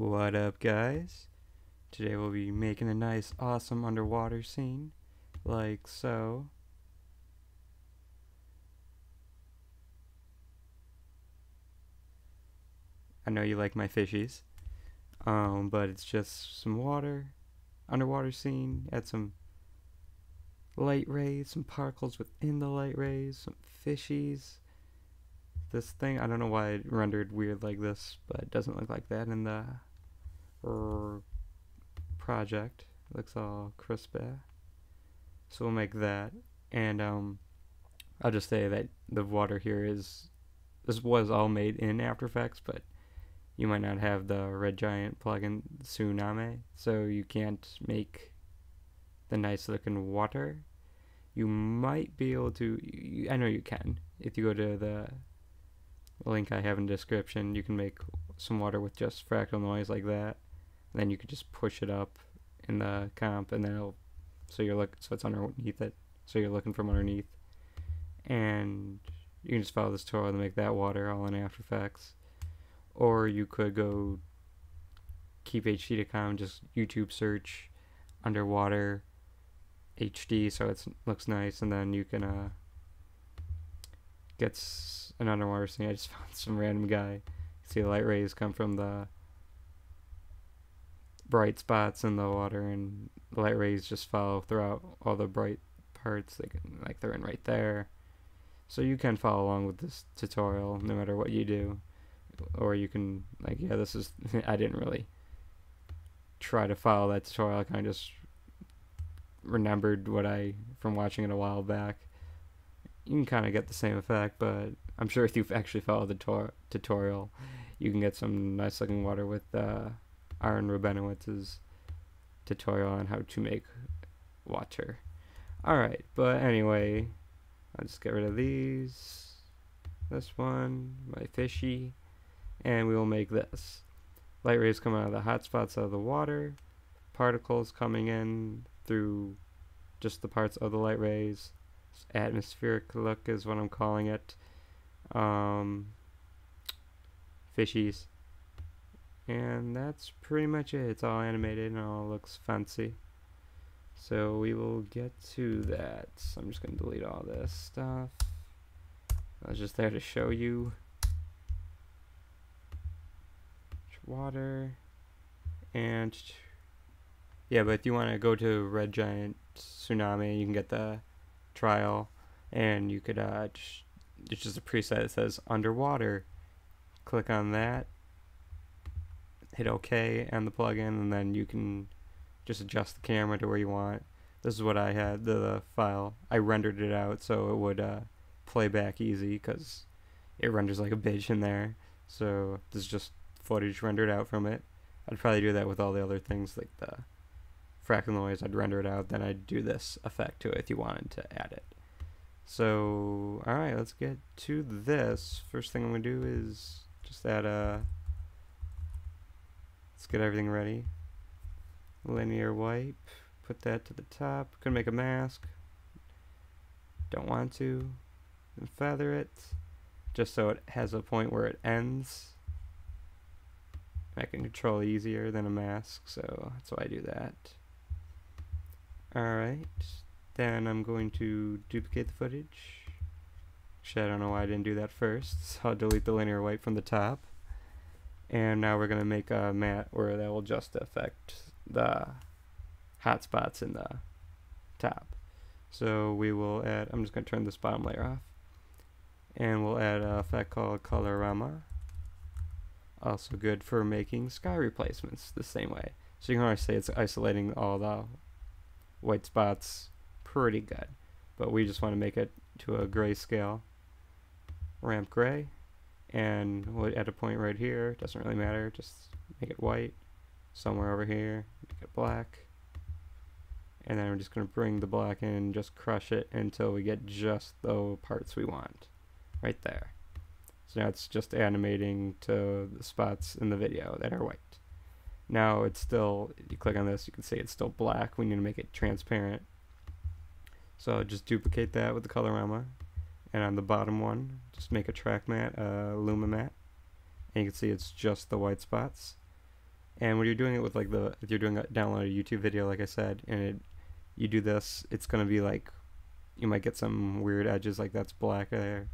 What up guys? Today we'll be making a nice awesome underwater scene like so. I know you like my fishies. Um, but it's just some water, underwater scene, add some light rays, some particles within the light rays, some fishies. This thing, I don't know why it rendered weird like this, but it doesn't look like that in the project. It looks all crispy. So we'll make that. And um, I'll just say that the water here is, this was all made in After Effects, but you might not have the Red Giant plugin Psunami, so you can't make the nice looking water. You might be able to, I know you can. If you go to the link I have in the description, you can make some water with just fractal noise like that. And then you could just push it up in the comp and then it'll, so you're look, so it's underneath it. So you're looking from underneath. And you can just follow this tutorial to make that water all in After Effects or you could go keephd.com just YouTube search underwater HD so it looks nice and then you can uh, get an underwater scene. I just found some random guy. See the light rays come from the bright spots in the water and light rays just follow throughout all the bright parts. Can, like they're in right there. So you can follow along with this tutorial no matter what you do. Or you can like yeah this is I didn't really try to follow that tutorial. I kind of just remembered what I from watching it a while back. You can kind of get the same effect but I'm sure if you've actually followed the tutorial you can get some nice looking water with uh, Aharon Rabinowitz's tutorial on how to make water alright but anyway I'll just get rid of these this one, my fishy, and we will make this. Light rays come out of the hot spots of the water, particles coming in through just the parts of the light rays. atmospheric look is what I'm calling it. Um, fishies. And that's pretty much it. It's all animated and all looks fancy. So we will get to that. I'm just going to delete all this stuff. I was just there to show you water and yeah but if you want to go to red giant Psunami you can get the trial and you could uh just, it's just a preset that says underwater click on that hit ok on the plugin and then you can just adjust the camera to where you want this is what I had the, the file I rendered it out so it would uh, play back easy because it renders like a bitch in there so this is just footage rendered out from it. I'd probably do that with all the other things like the fractal noise. I'd render it out, then I'd do this effect to it if you wanted to add it. So, alright, let's get to this. First thing I'm going to do is just add a... Let's get everything ready. Linear wipe. Put that to the top. Gonna make a mask. Don't want to. And feather it. Just so it has a point where it ends. I can control easier than a mask, so that's why I do that. Alright, then I'm going to duplicate the footage. Actually, I don't know why I didn't do that first, so I'll delete the linear wipe from the top. And now we're going to make a matte where that will just affect the hotspots in the top. So we will add, I'm just going to turn this bottom layer off. And we'll add a effect called Colorama also good for making sky replacements the same way. So you can always say it's isolating all the white spots pretty good. But we just want to make it to a grayscale ramp gray. And we'll add a point right here. Doesn't really matter. Just make it white. Somewhere over here. Make it black. And then we're just going to bring the black in just crush it until we get just the parts we want. Right there. So now it's just animating to the spots in the video that are white. Now it's still, you click on this, you can see it's still black. We need to make it transparent. So just duplicate that with the Colorama. And on the bottom one, just make a track matte, uh, Luma matte And you can see it's just the white spots. And when you're doing it with like the, if you're doing a download a YouTube video, like I said, and it, you do this, it's gonna be like, you might get some weird edges like that's black there.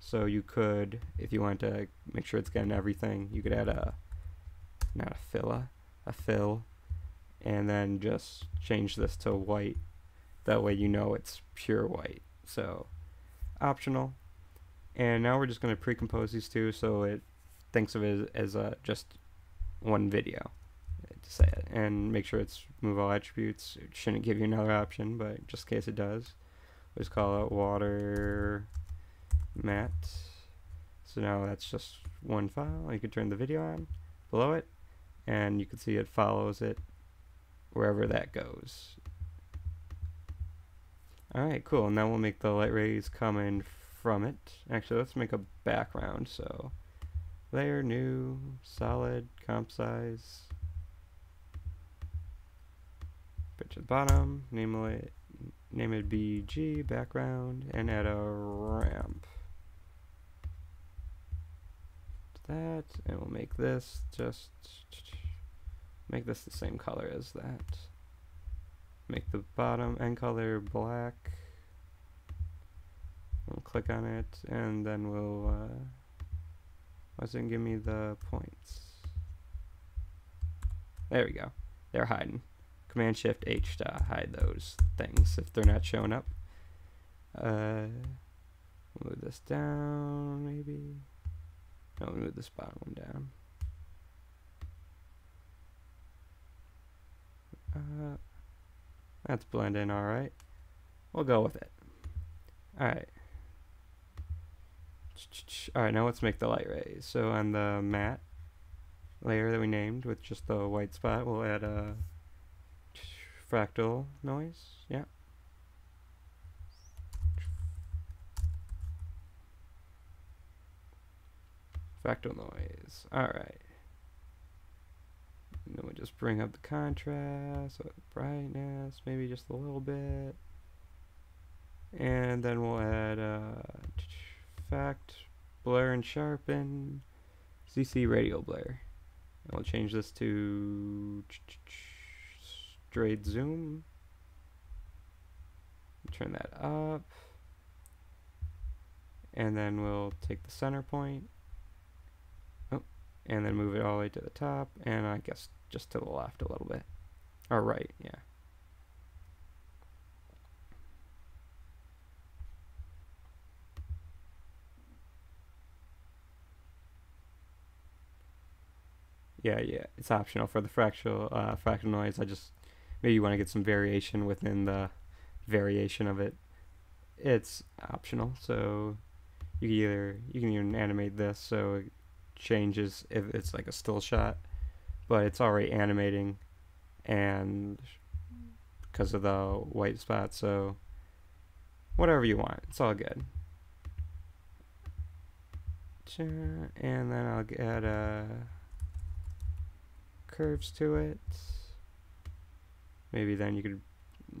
So you could, if you want to make sure it's getting everything, you could add a, not a filla, a fill, and then just change this to white. That way you know it's pure white. So optional. And now we're just going to pre-compose these two so it thinks of it as, uh, just one video to say it and make sure it's move all attributes. It shouldn't give you another option, but just in case it does, let's call it water matte. So now that's just one file. You can turn the video on below it, and you can see it follows it wherever that goes. Alright, cool. Now we'll make the light rays come in from it. Actually, let's make a background. So, layer, new, solid, comp size. Put to the bottom, name it, name it BG, background, and add a ramp. that, and we'll make this just make this the same color as that. Make the bottom end color black. We'll click on it, and then we'll, uh, why doesn't give me the points? There we go. They're hiding. Command Shift H to hide those things if they're not showing up. Uh, move this down, maybe. No, move this bottom one down. Uh, that's blending alright. We'll go with it. Alright. Alright, now let's make the light rays. So on the matte layer that we named with just the white spot, we'll add a fractal noise. Yeah. Fractal noise. Alright. And then we just bring up the contrast, brightness, maybe just a little bit. And then we'll add uh, fact, blur and sharpen, CC radial blur. And we'll change this to straight zoom. Turn that up. And then we'll take the center point. Oh, and then move it all the way to the top, and I guess just to the left a little bit. Or right, yeah. Yeah, yeah, it's optional for the fractal uh, fractal noise. I just maybe you want to get some variation within the variation of it. It's optional, so you can either you can even animate this so it changes if it's like a still shot, but it's already animating and because of the white spot, so whatever you want, it's all good. And then I'll add uh, curves to it. Maybe then you could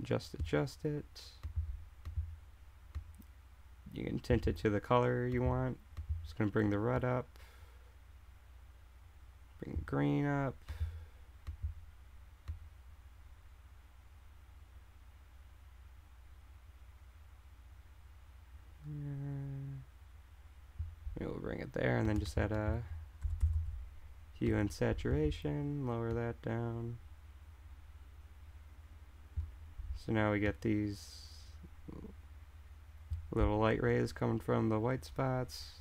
just adjust it. You can tint it to the color you want. Just gonna bring the red up. Bring green up. Maybe we'll bring it there and then just add a hue and saturation, lower that down. So now we get these little light rays coming from the white spots.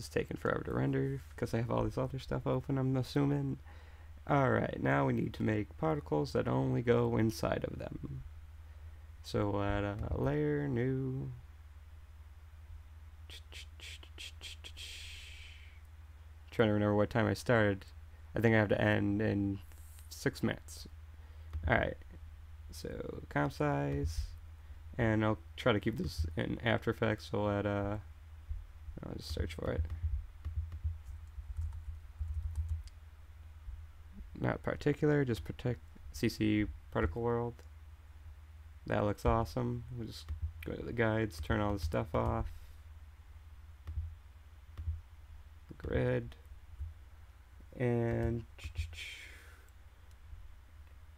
It's taking forever to render because I have all this other stuff open, I'm assuming. Alright, now we need to make particles that only go inside of them. So we'll add a layer, new. Trying to remember what time I started. I think I have to end in six minutes. Alright, so comp size, and I'll try to keep this in After Effects, so we'll add a I'll just search for it. Not particular, just protect CC particle world. That looks awesome. We'll just go to the guides, turn all the stuff off. grid and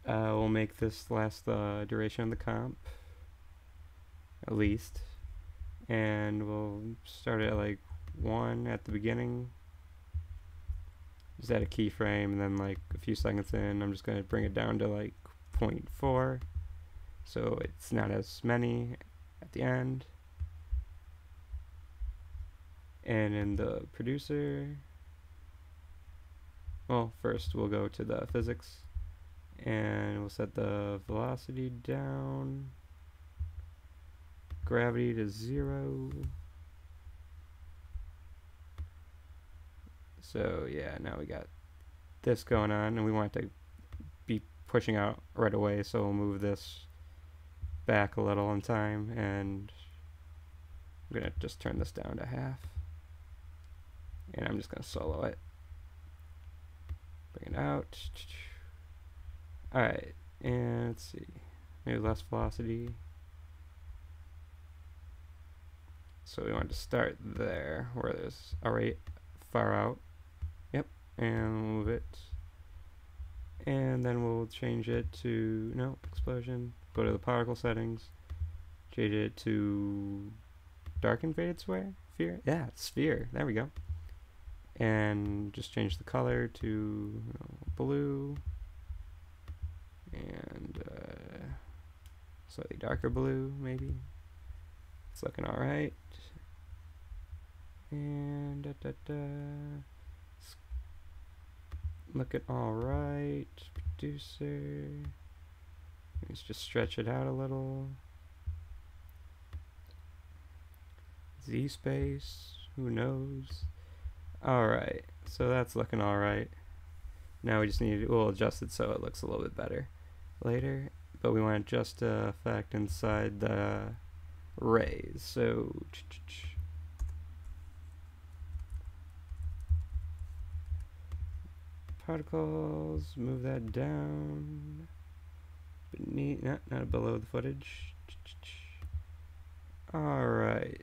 uh, we'll make this last the duration of the comp at least and we'll start at like 1 at the beginning. Just add a keyframe and then like a few seconds in I'm just going to bring it down to like 0.4 so it's not as many at the end. And in the producer well first we'll go to the physics. And we'll set the velocity down gravity to zero. So yeah now we got this going on and we want to be pushing out right away so we'll move this back a little in time and I'm gonna just turn this down to half. And I'm just gonna solo it. Bring it out. Alright and let's see. Maybe less velocity so we want to start there where there's already far out. Yep and move it. And then we'll change it to no explosion. Go to the particle settings. Change it to dark invaded sphere sphere? Yeah sphere. There we go. And just change the color to blue. And uh, slightly darker blue maybe it's looking alright and da, da, da. looking alright producer let's just stretch it out a little Z space who knows Alright, so that's looking alright. Now we just need to, we'll adjust it so it looks a little bit better later. But we want to adjust the effect inside the rays. So, particles, move that down. Beneath, not, not below the footage. Alright.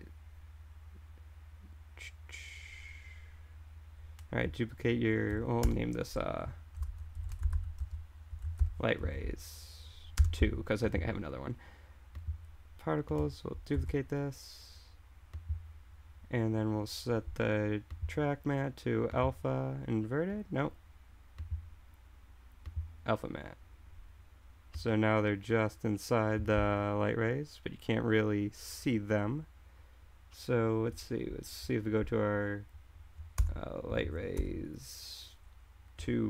Alright, duplicate your, we'll name this uh, light rays 2, because I think I have another one. Particles, we'll duplicate this. And then we'll set the track matte to alpha inverted. Nope. Alpha matte. So now they're just inside the light rays, but you can't really see them. So let's see, let's see if we go to our uh, light rays to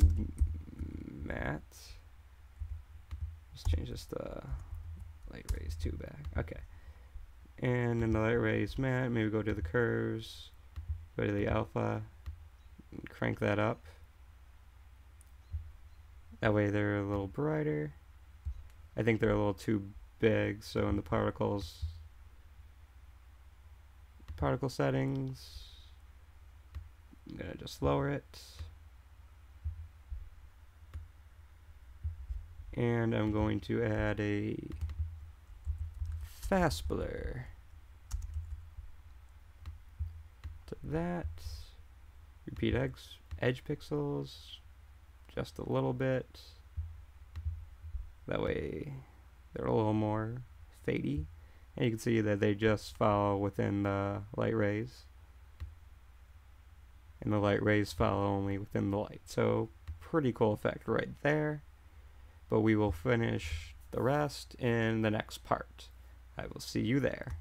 mat. Let's change this to light rays 2 back. Okay. And then the light rays matte, maybe go to the curves, go to the alpha, crank that up. That way they're a little brighter. I think they're a little too big, so in the particles, particle settings, I'm to just lower it. And I'm going to add a fast blur to that. Repeat edge, edge pixels just a little bit. That way they're a little more fadey. And you can see that they just fall within the light rays and the light rays follow only within the light. So pretty cool effect right there. But we will finish the rest in the next part. I will see you there.